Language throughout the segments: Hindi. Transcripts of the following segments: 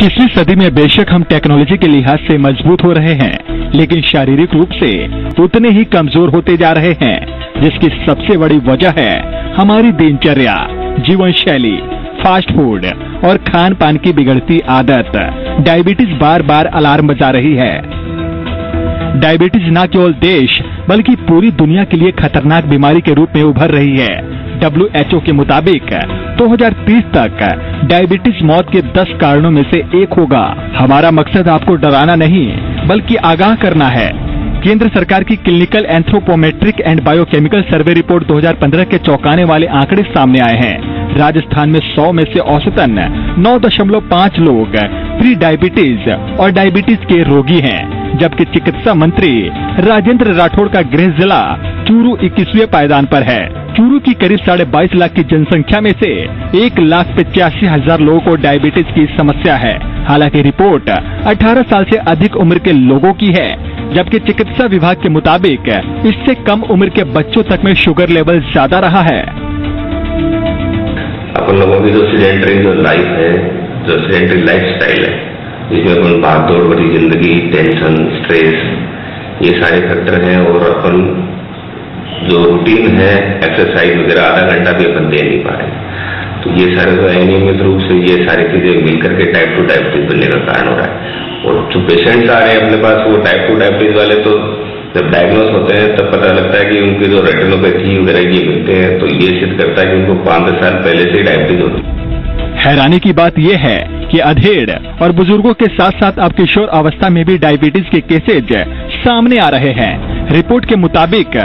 इक्कीसवीं सदी में बेशक हम टेक्नोलॉजी के लिहाज से मज़बूत हो रहे हैं, लेकिन शारीरिक रूप से उतने ही कमज़ोर होते जा रहे हैं, जिसकी सबसे बड़ी वजह है हमारी दिनचर्या जीवन शैली फास्ट फ़ूड और खान पान की बिगड़ती आदत। डायबिटीज़ बार बार अलार्म बजा रही है। डायबिटीज़ न केवल देश, बल्कि पूरी दुनिया के लिए खतरनाक बीमारी के रूप में उभर रही है। डब्ल्यूएचओ के मुताबिक 2030 तक डायबिटीज़ मौत के 10 कारणों में से एक होगा। हमारा मकसद आपको डराना नहीं, बल्कि आगाह करना है। केंद्र सरकार की clinical anthropometric and biochemical survey report 2015 के चौंकाने वाले आंकड़े सामने आए हैं। राजस्थान में 100 में से औसतन 9.5 लोग प्री डायबिटीज़ और डायबिटीज़ के रोगी हैं, जबकि चिकित्सा मंत्री राजेंद्र राठौड़ का गृह जिला चूरू इक्कीसवें पायदान पर है। चूरू की करीब साढ़े बाईस लाख की जनसंख्या में से एक लाख पचासी हज़ार लोगों को डायबिटीज़ की समस्या है। हालाँकि रिपोर्ट 18 साल से अधिक उम्र के लोगों की है, जबकि चिकित्सा विभाग के मुताबिक इससे कम उम्र के बच्चों तक में शुगर लेवल ज़्यादा रहा है। अपन लोगों की जो सीडेंटरी जो लाइफ है, जो सीडेंटरी लाइफ स्टाइल है, जिसमें अपन भाग दौड़ भरी ज़िंदगी टेंशन स्ट्रेस ये सारे फैक्टर हैं और अपन जो रूटीन है एक्सरसाइज वगैरह आधा घंटा भी अपन दे नहीं पा रहे। तो ये सारे तो अनियमित रूप से ये सारी चीज़ें मिलकर के टाइप टू डायबिटीज़ बनने का कारण हो रहा है। और जो पेशेंट्स आ रहे हैं अपने पास, वो टाइप टू डायबिटीज़ वाले तो जब डायग्नोस होते हैं, तब पता लगता है कि उनकी जो रेटिनोपैथी वगैरह ये मिलते हैं तो ये सिद्ध करता है कि उनको पाँच दस साल पहले से ही डायबिटीज़ होती हैरानी की बात यह है कि अधेड़ और बुज़ुर्गों के साथ साथ अब किशोर अवस्था में भी डायबिटीज़ के केसेज सामने आ रहे हैं। रिपोर्ट के मुताबिक,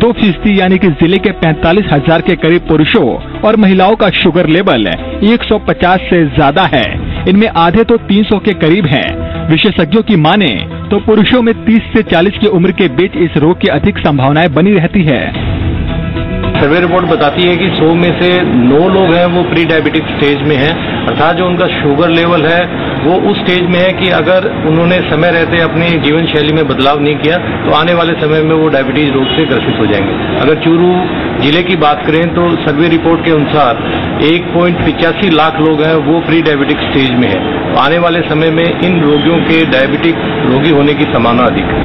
दो फ़ीसदी यानी कि ज़िले के पैंतालीस हज़ार के करीब पुरुषों और महिलाओं का शुगर लेवल 150 से ज़्यादा है इनमें आधे तो 300 के करीब हैं। विशेषज्ञों की माने तो पुरुषों में 30 से 40 की उम्र के बीच इस रोग की अधिक संभावनाएँ बनी रहती है सर्वे रिपोर्ट बताती है कि 100 में से 9 लोग हैं, वो प्री डायबिटिक स्टेज में हैं। अर्थात जो उनका शुगर लेवल है, वो उस स्टेज में है कि अगर उन्होंने समय रहते अपनी जीवन शैली में बदलाव नहीं किया तो आने वाले समय में वो डायबिटीज़ रोग से ग्रसित हो जाएँगे। अगर चूरू ज़िले की बात करें तो सर्वे रिपोर्ट के अनुसार एक लाख लोग हैं, वो प्री डायबिटिक स्टेज में है। तो आने वाले समय में इन रोगियों के डायबिटिक रोगी होने की संभावना अधिक है।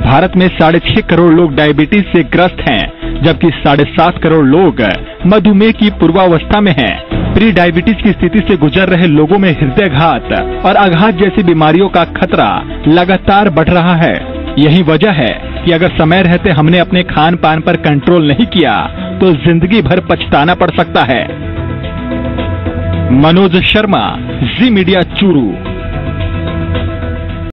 भारत में साढ़े छह करोड़ लोग डायबिटीज़ से ग्रस्त हैं। जबकि साढ़े सात करोड़ लोग मधुमेह की पूर्वावस्था में हैं। प्री डायबिटीज़ की स्थिति से गुजर रहे लोगों में हृदय घात और आघात जैसी बीमारियों का खतरा लगातार बढ़ रहा है। यही वजह है कि अगर समय रहते हमने अपने खान पान पर कंट्रोल नहीं किया तो ज़िंदगी भर पछताना पड़ सकता है। मनोज शर्मा, जी मीडिया चूरू।